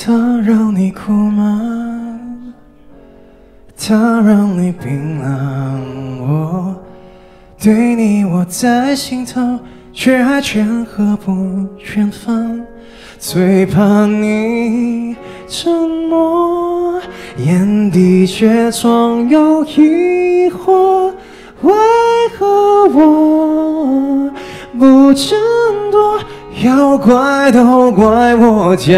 他让你哭吗？他让你冰冷。我对你我在心头，却还劝和不愿放。最怕你沉默，眼底却装有疑惑。为何我不争多？要怪都怪我假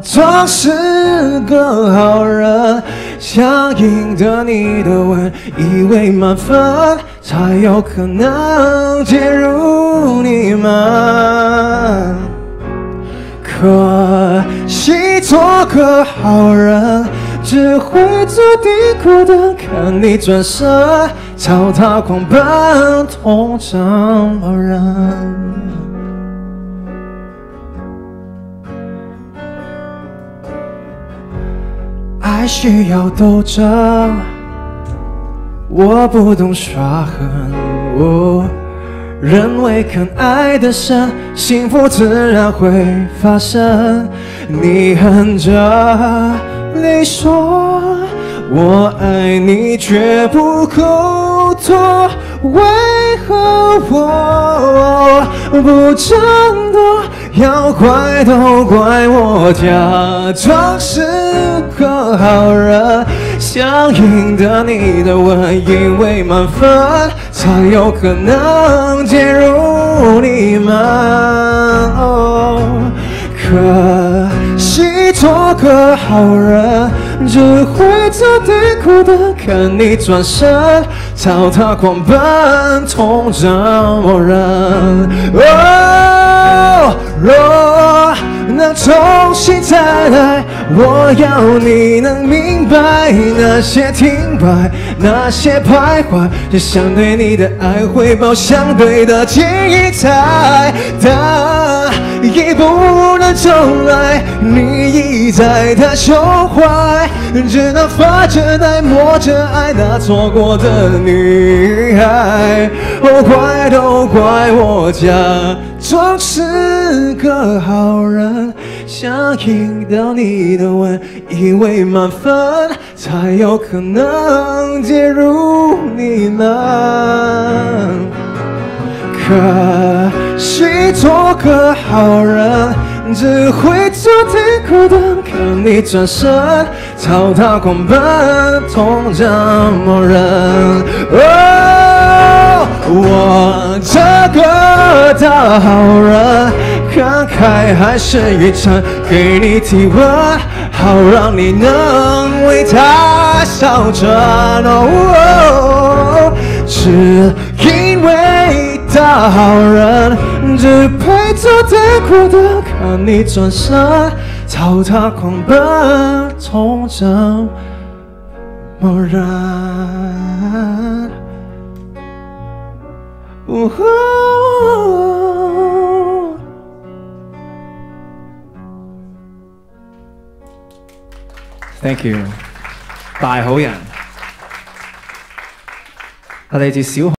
装是个好人，想赢得你的吻，以为满分才有可能进入你们。可惜做个好人，只会做低谷的，看你转身，朝他狂奔，痛怎么忍？还需要斗争，我不懂耍狠。我认为肯爱的深，幸福自然会发生。你含着泪说，我爱你绝不够多，为何我不争多？要怪都怪我假装是个好人，想赢得你的吻，因为满分才有可能进入你们。可惜做个好人，只会做低苦的，看你转身朝他狂奔，痛怎么忍？能重新再来，我要你能明白，那些停摆，那些徘徊，只想对你的爱回报相对的精彩。但已不能重来，你已在他胸怀，只能发着呆，摸着爱那错过的女孩。哦，怪都怪我假装是个好人，想赢得你的吻，以为满分才有可能介入你们。可惜做个好人，只会做低谷的，看你转身朝他狂奔，痛怎么忍？我这个大好人，慷慨还是一诚，给你体温，好让你能为他笑着。只因为大好人，只配做低谷的，看你转身朝他狂奔，痛怎么忍？Thank you，大好人，我哋自小。